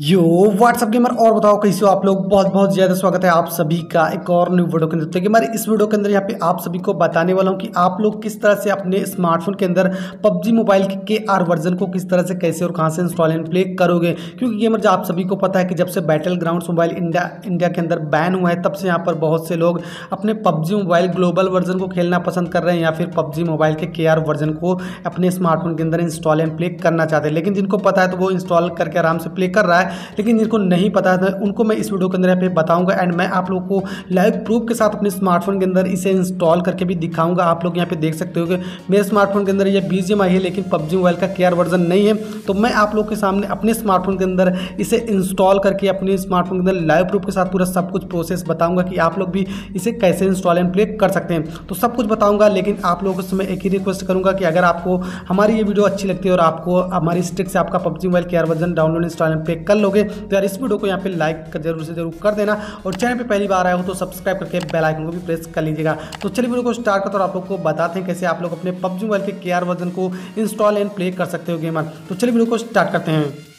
यो WhatsApp gamer और बताओ, कैसे हो आप लोग? बहुत बहुत ज़्यादा स्वागत है आप सभी का एक और न्यू वीडियो के अंदर। तो गेमर इस वीडियो के अंदर यहाँ पे आप सभी को बताने वाला हूँ कि आप लोग किस तरह से अपने स्मार्टफ़ोन के अंदर PUBG mobile K R version को किस तरह से कैसे और कहाँ से इंस्टॉल एंड प्ले करोगे? क्योंकि गेमर जो आप सभी को पता है कि जब से battle ground mobile India India के अंदर बैन हुआ है, तब से यहाँ पर बहुत से लोग अपने पबजी मोबाइल ग्लोबल वर्जन को खेलना पसंद कर रहे हैं या फिर पबजी मोबाइल के के वर्जन को अपने स्मार्टफ़ोन के अंदर इंस्टॉल एंड प्ले करना चाहते हैं। लेकिन जिनको पता है तो वो इंस्टॉल करके आराम से प्ले कर रहा है। लेकिन जिनको नहीं पता था, उनको मैं इस वीडियो के अंदर यहाँ पे बताऊँगा एंड मैं आप लोगों को लाइव प्रूफ के साथ अपने स्मार्टफ़ोन के अंदर इसे इंस्टॉल करके भी दिखाऊँगा। आप लोग यहाँ पे देख सकते हो कि मेरे स्मार्टफ़ोन के अंदर ये बी आई है, लेकिन पबजी मोबाइल का केयर वर्जन नहीं है। तो मैं आप लोग के सामने अपने स्मार्टफ़ोन के अंदर इसे इंस्टॉल करके अपने स्मार्टफ़ोन के अंदर लाइव प्रूफ के साथ पूरा सब कुछ प्रोसेस बताऊँगा कि आप लोग भी इसे कैसे इंस्टॉल एंड प्ले कर सकते हैं। तो सब कुछ बताऊँगा, लेकिन आप लोगों से मैं एक ही रिक्वेस्ट करूँगा कि अगर आपको हमारी ये वीडियो अच्छी लगती है और आपको हमारी स्टिक से आपका PUBG mobile KR version download install and play कर लोगे तो यार इस वीडियो को यहाँ पे लाइक ज़रूर से ज़रूर कर देना और चैनल पे पहली बार आए हो तो सब्सक्राइब करके बेल आइकन को भी प्रेस कर लीजिएगा। तो चलिए वीडियो को स्टार्ट करते और आप लोग को बताते हैं कैसे आप लोग अपने पबजी मोबाइल के के वर्जन को इंस्टॉल एंड प्ले कर सकते हो गेमर तो चलिए वीडियो को स्टार्ट करते हैं।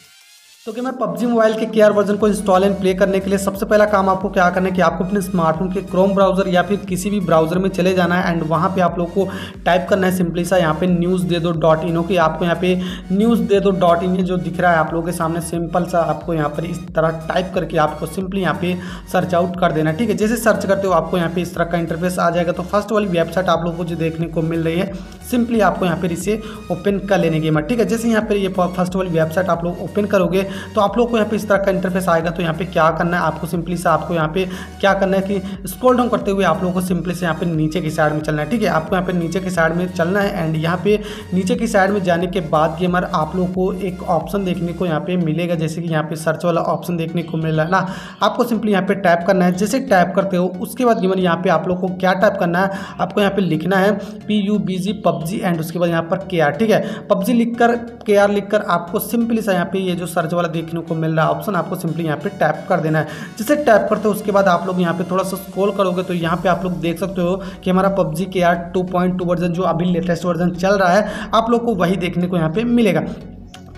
तो कि मैं पबजी मोबाइल के के वर्जन को इंस्टॉल एंड प्ले करने के लिए सबसे पहला काम आपको क्या करना है कि आपको अपने स्मार्टफ़ोन के क्रोम ब्राउज़र या फिर किसी भी ब्राउज़र में चले जाना है एंड वहाँ पे आप लोग को टाइप करना है सिंपली सा यहाँ पे न्यूज़ दे दो डॉट इन ओके आपको यहाँ पे न्यूज़ दे दो डॉट इन जो दिख रहा है आप लोगों के सामने सिंपल सा आपको यहाँ पर इस तरह टाइप करके आपको सिंपली यहाँ पे सर्च आउट कर देना ठीक है, जैसे सर्च करते हो आपको यहाँ पे इस तरह का इंटरफेस आ जाएगा। तो फ़र्स्ट वाली वेबसाइट आप लोग को जो देखने को मिल रही है सिंपली आपको यहाँ पर इसे ओपन कर लेने की ठीक है जैसे यहाँ पर ये फ़र्स्ट वाली वेबसाइट आप लोग ओपन करोगे तो आप लोग को यहाँ पे इस तरह का इंटरफेस आएगा तो यहाँ पे क्या करना है आपको सिंपली से आपको यहाँ पे क्या करना है कि स्क्रॉल डाउन करते हुए आप लोगों को सिंपली से यहाँ पे नीचे की साइड में चलना है ठीक है आपको यहाँ पे नीचे की साइड में चलना है एंड यहाँ पे नीचे की साइड में जाने के बाद गेमर आप लोगों को एक ऑप्शन देखने को यहाँ पे मिलेगा जैसे कि यहाँ पे सर्च वाला ऑप्शन देखने को मिल है ना आपको सिंपली यहाँ पे टाइप करना है जैसे टाइप करते हो उसके बाद गेमर यहाँ पे आप लोग को क्या टाइप करना है आपको यहाँ पे लिखना है P U B G PUBG and उसके बाद यहाँ पर के आर ठीक है? पबजी लिखकर के आर लिखकर आपको सिंपली सा यहाँ पे ये जो सर्च वाला देखने को मिल रहा है ऑप्शन आपको सिंपली यहाँ पे टैप कर देना है। जिसे टैप करते हो, उसके बाद आप लोग यहाँ पे थोड़ा सा स्क्रॉल करोगे तो यहाँ पे आप लोग देख सकते हो कि हमारा पबजी के आर टू वर्जन जो अभी लेटेस्ट वर्जन चल रहा है, आप लोग को वही देखने को यहाँ पे मिलेगा।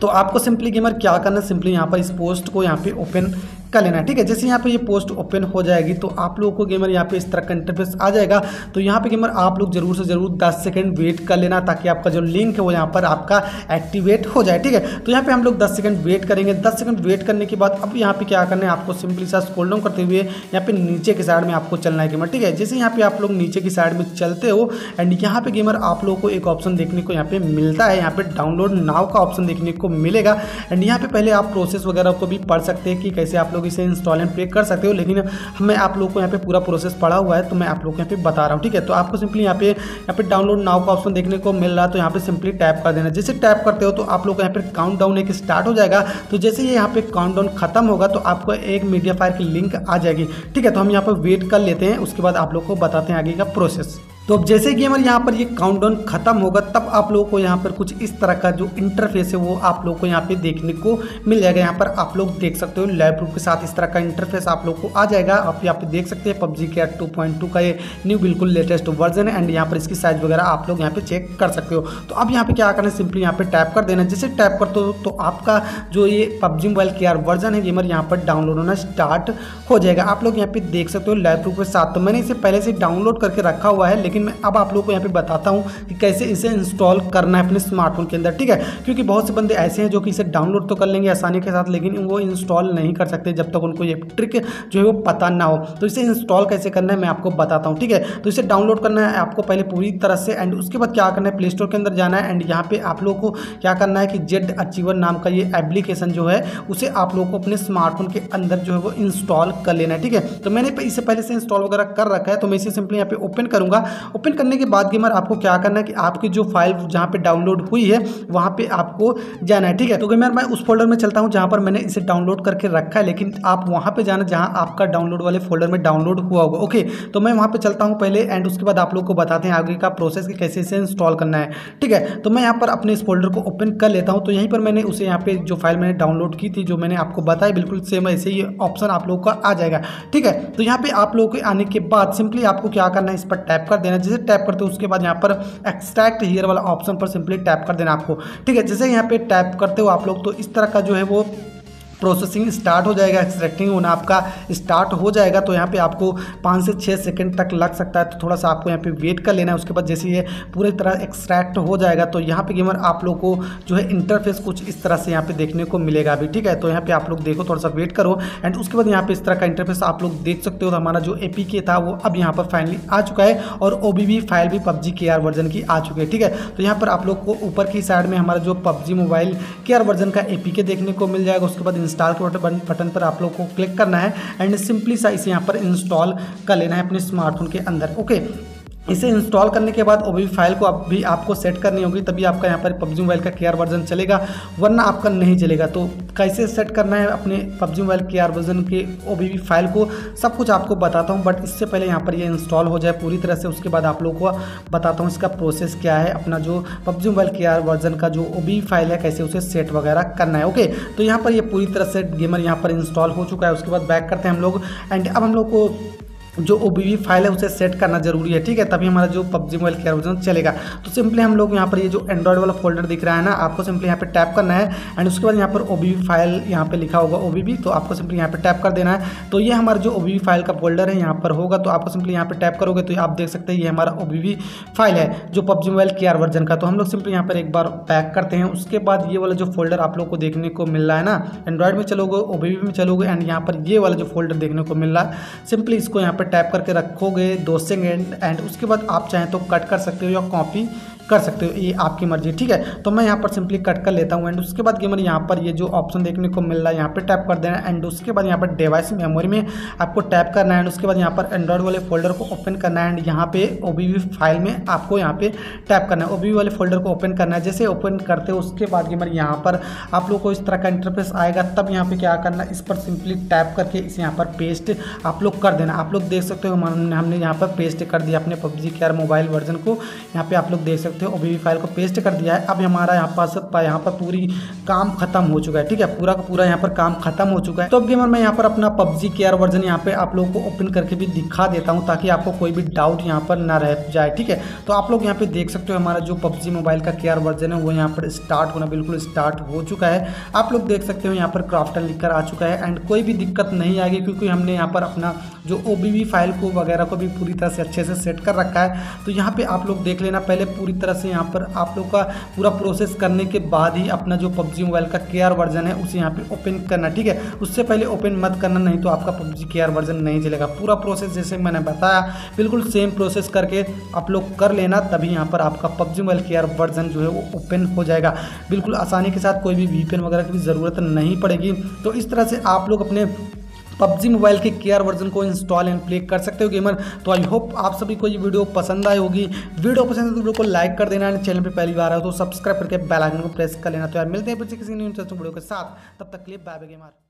तो आपको सिंपली गेमर क्या करना है? सिंपली यहाँ पर इस पोस्ट को यहाँ पे ओपन कर लेना ठीक है जैसे यहाँ पे ये पोस्ट ओपन हो जाएगी तो आप लोगों को गेमर यहाँ पे इस तरह का इंटरफेस आ जाएगा तो यहाँ पे गेमर आप लोग ज़रूर से ज़रूर 10 सेकंड वेट कर लेना ताकि आपका जो लिंक है वो यहाँ पर आपका एक्टिवेट हो जाए ठीक है तो यहाँ पे हम लोग 10 सेकंड वेट करेंगे 10 सेकंड वेट करने के बाद अब यहाँ पे क्या करना है आपको सिंपली सा स्कोल डाउन करते हुए यहाँ पे नीचे की साइड में आपको चलना है गेमर ठीक है जैसे यहाँ पे आप लोग नीचे की साइड में चलते हो एंड यहाँ पे गेमर आप लोगों को एक ऑप्शन देखने को यहाँ पे मिलता है यहाँ पे डाउनलोड नाव का ऑप्शन देखने को मिलेगा एंड यहाँ पे पहले आप प्रोसेस वगैरह को भी पढ़ सकते हैं कि कैसे आप लोग इसे इंस्टॉल एंड पे कर सकते हो, लेकिन मैं आप लोग को यहाँ पे पूरा प्रोसेस पड़ा हुआ है तो मैं आप लोग को यहाँ पे बता रहा हूँ, ठीक है? तो आपको सिंपली यहाँ पे यहाँ पे डाउनलोड नाउ का ऑप्शन देखने को मिल रहा है तो यहाँ पे सिंपली टैप कर देना। जैसे टैप करते हो तो आप लोग यहाँ पे काउंट डाउन एक स्टार्ट हो जाएगा। तो जैसे ये यहाँ पे काउंट डाउन खत्म होगा तो आपको एक मीडिया फायर की लिंक आ जाएगी, ठीक है? तो हम यहाँ पर वेट कर लेते हैं, उसके बाद आप लोग को बताते हैं आगे का प्रोसेस तो अब जैसे कि हमारे यहाँ पर ये काउंटडाउन खत्म होगा, तब आप लोगों को यहाँ पर कुछ इस तरह का जो इंटरफेस है वो आप लोग को यहाँ पे देखने को मिल जाएगा। यहाँ पर आप लोग देख सकते हो लैब प्रूफ के साथ इस तरह का इंटरफेस आप लोग को आ जाएगा। आप यहाँ पे देख सकते हैं पबजी के टू पॉइंट टू का ये न्यू बिल्कुल लेटेस्ट वर्जन है एंड यहाँ पर इसकी साइज़ वगैरह आप लोग यहाँ पे चेक कर सकते हो। तो अब यहाँ पे क्या करना है? सिंपली यहाँ पे टैप कर देना जैसे टैप करते हो तो आपका जो ये पबजी मोबाइल के वर्जन है गेमर यहाँ पर डाउनलोड होना स्टार्ट हो जाएगा। आप लोग यहाँ पे देख सकते हो लैब प्रूफ के साथ। तो मैंने इसे पहले से डाउनलोड करके रखा हुआ है लेकिन मैं अब आप लोग को यहाँ पे बताता हूँ कि कैसे इसे इंस्टॉल करना है अपने स्मार्टफ़ोन के अंदर, ठीक है? क्योंकि बहुत से बंदे ऐसे हैं जो कि इसे डाउनलोड तो कर लेंगे आसानी के साथ, लेकिन वो इंस्टॉल नहीं कर सकते जब तक उनको ये ट्रिक जो है वो पता ना हो। तो इसे इंस्टॉल कैसे करना है मैं आपको बताता हूँ, ठीक है? तो इसे डाउनलोड करना है आपको पहले पूरी तरह से एंड उसके बाद क्या करना है? प्ले स्टोर के अंदर जाना है एंड यहाँ पे आप लोग को क्या करना है कि जेड अचीवर नाम का ये एप्लीकेशन जो है, उसे आप लोग को अपने स्मार्टफ़ोन के अंदर जो है वो इंस्टॉल कर लेना है, ठीक है? तो मैंने इसे पहले से इंस्टॉल वगैरह कर रखा है तो मैं इसे सिंपली यहाँ पे ओपन करूँगा। ओपन करने के बाद गेमर आपको क्या करना है कि आपकी जो फ़ाइल जहाँ पे डाउनलोड हुई है, वहाँ पे आपको जाना है, ठीक है? तो गेमर, मैं उस फोल्डर में चलता हूँ जहाँ पर मैंने इसे डाउनलोड करके रखा है, लेकिन आप वहाँ पर जाना जहाँ आपका डाउनलोड वाले फोल्डर में डाउनलोड हुआ होगा, ओके? तो मैं वहाँ पर चलता हूँ पहले एंड उसके बाद आप लोग को बताते हैं आगे का प्रोसेस कि कैसे इसे इंस्टॉल करना है, ठीक है? तो मैं यहाँ पर अपने इस फोल्डर को ओपन कर लेता हूँ तो यहीं पर मैंने उसे यहाँ पे जो फ़ाइल मैंने डाउनलोड की थी, जो मैंने आपको बताया, बिल्कुल सेम ऐसे ही ऑप्शन आप लोगों का आ जाएगा, ठीक है? तो यहाँ पे आप लोगों के आने के बाद सिंपली आपको क्या करना है, इस पर टैप कर देना जैसे टैप करते हो, उसके बाद यहाँ पर एक्सट्रैक्ट हीयर वाला ऑप्शन पर सिंपली टैप कर देना आपको। ठीक है, जैसे यहाँ पे टैप करते हो आप लोग तो इस तरह का जो है वो प्रोसेसिंग स्टार्ट हो जाएगा एक्सट्रैक्टिंग होना आपका स्टार्ट हो जाएगा तो यहाँ पे आपको पाँच से छः सेकंड तक लग सकता है तो थोड़ा सा आपको यहाँ पे वेट कर लेना है, उसके बाद जैसे ये पूरी तरह एक्सट्रैक्ट हो जाएगा तो यहाँ पे गेमर आप लोग को जो है इंटरफेस कुछ इस तरह से यहाँ पे देखने को मिलेगा अभी, ठीक है? तो यहाँ पे आप लोग देखो, थोड़ा सा वेट करो एंड उसके बाद यहाँ पे इस तरह का इंटरफेस आप लोग देख सकते हो तो हमारा जो ए था, वो अब यहाँ पर फाइनली आ चुका है, और ओ फ़ाइल भी पबजी के वर्जन की आ चुकी है, ठीक है? तो यहाँ पर आप लोग को ऊपर की साइड में हमारा जो पबजी मोबाइल के वर्जन का ए देखने को मिल जाएगा, उसके बाद इंस्टॉल के बटन पर आप लोग को क्लिक करना है एंड सिंपली सा इसे यहाँ पर इंस्टॉल कर लेना है अपने स्मार्टफ़ोन के अंदर ओके इसे इंस्टॉल करने के बाद ओबी फ़ाइल को भी आपको सेट करनी होगी, तभी आपका यहाँ पर पबजी मोबाइल का के वर्जन चलेगा, वरना आपका नहीं चलेगा। तो कैसे सेट करना है अपने पबजी मोबाइल के वर्जन के ओबी फ़ाइल को, सब कुछ आपको बताता हूँ बट इससे पहले यहाँ पर ये इंस्टॉल हो जाए पूरी तरह से, उसके बाद आप लोगों को बताता हूँ इसका प्रोसेस क्या है, अपना जो पबजी मोबाइल के वर्जन का जो ओ फ़ाइल है, कैसे उसे सेट वगैरह करना है ओके तो यहाँ पर ये पूरी तरह से गेमर यहाँ पर इंस्टॉल हो चुका है, उसके बाद बैक करते हैं हम लोग एंड अब हम लोग को जो ओ फ़ाइल है उसे सेट करना ज़रूरी है, ठीक है? तभी हमारा जो पबजी मोबाइल के वर्जन चलेगा। तो सिंपली हम लोग यहाँ पर ये जो एंड्रॉइड वाला फोल्डर दिख रहा है ना, आपको सिंपली यहाँ पे टैप करना है एंड उसके बाद यहाँ पर ओ फ़ाइल यहाँ पे लिखा होगा ओ तो आपको सिंपली यहाँ पे टैप कर देना है। तो ये हमारा जो ओ फ़ाइल का फोल्डर है यहाँ पर होगा तो आपको सिंपली यहाँ पे टैप करोगे तो आप देख सकते हैं ये हमारा ओ फ़ाइल है, जो पबजी मोबाइल के वर्जन का। तो हम लोग सिंपली यहाँ पर एक बार पैक करते हैं। उसके बाद ये वाला जो फोल्डर आप लोग को देखने को मिल रहा है ना एंड्रॉइड में चलोगे ओ में चलोगे एंड यहाँ पर ये वाला जो फोल्डर देखने को मिल रहा है सिंपली इसको यहाँ पर टैप करके रखोगे दो सेकेंड एंड उसके बाद आप चाहें तो कट कर सकते हो या कॉपी कर सकते हो, ये आपकी मर्ज़ी, ठीक है? तो मैं यहाँ पर सिंपली कट कर लेता हूँ एंड उसके बाद गेमर यहाँ पर ये जो ऑप्शन देखने को मिल रहा है, यहाँ पर टैप कर देना एंड उसके बाद यहाँ पर डिवाइस मेमोरी में आपको टैप करना है एंड उसके बाद यहाँ पर एंड्रॉयड वाले फोल्डर को ओपन करना है एंड यहाँ पे ओबीवी फ़ाइल में आपको यहाँ पे टैप करना है। ओबीवी वाले फोल्डर को ओपन करना है, जैसे ओपन करते हो, उसके बाद गेमर यहाँ पर आप लोग को इस तरह का इंटरफेस आएगा, तब यहाँ पे क्या करना इस पर सिंपली टैप करके इसे यहाँ पर पेस्ट आप लोग कर देना। आप लोग देख सकते हो, हमने यहाँ पर पेस्ट कर दिया अपने पबजी के मोबाइल वर्जन को, यहाँ पे आप लोग देख सकते हो ओ फ़ाइल को पेस्ट कर दिया है। अब हमारा यहाँ पास, यहाँ पर पूरी काम खत्म हो चुका है, ठीक है? पूरा का पूरा यहाँ पर काम खत्म हो चुका है। तो अब गेमर, मैं यहाँ पर अपना पबजी केयर वर्जन यहाँ पे आप लोगों को ओपन करके भी दिखा देता हूँ, ताकि आपको कोई भी डाउट यहाँ पर ना रह जाए, ठीक है? तो आप लोग यहाँ पे देख सकते हो हमारा जो पबजी मोबाइल का केयर वर्जन है, वो यहाँ पर स्टार्ट होना बिल्कुल स्टार्ट हो चुका है। आप लोग देख सकते हो यहाँ पर क्राफ्टन लिखकर आ चुका है एंड कोई भी दिक्कत नहीं आएगी, क्योंकि हमने यहाँ पर अपना जो ओबीवी फ़ाइल को वगैरह को भी पूरी तरह से अच्छे से सेट कर रखा है। तो यहाँ पे आप लोग देख लेना, पहले पूरी तरह से यहाँ पर आप लोग का पूरा प्रोसेस करने के बाद ही अपना जो पबजी मोबाइल का के वर्जन है, उसे यहाँ पे ओपन करना, ठीक है? उससे पहले ओपन मत करना, नहीं तो आपका पबजी के वर्जन नहीं चलेगा। पूरा प्रोसेस जैसे मैंने बताया, बिल्कुल सेम प्रोसेस करके आप लोग कर लेना, तभी यहाँ पर आपका पबजी मोबाइल के वर्जन जो है वो ओपन हो जाएगा। बिल्कुल आसानी के साथ कोई भी वी वगैरह की ज़रूरत नहीं पड़ेगी। तो इस तरह से आप लोग अपने पबजी मोबाइल के के वर्जन को इंस्टॉल एंड प्ले कर सकते हो गेमर। तो आई होप आप सभी को ये वीडियो पसंद आई होगी। वीडियो पसंद है तो वीडियो को लाइक कर देना चैनल पर पहली बार आए तो सब्सक्राइब करके बेलाइकन को प्रेस कर लेना। तो यार, मिलते हैं किसी न्यू इंटरेस्टिंग वीडियो के साथ। तब तक लिए बाय बाय गेमर